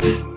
Bye.